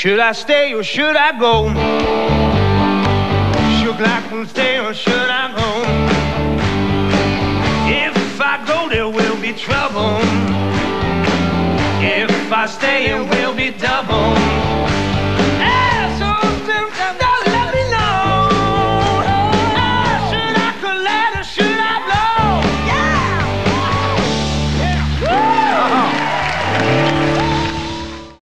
Should I stay or should I go? Should I stay or should I go? If I go, there will be trouble. If I stay, it will.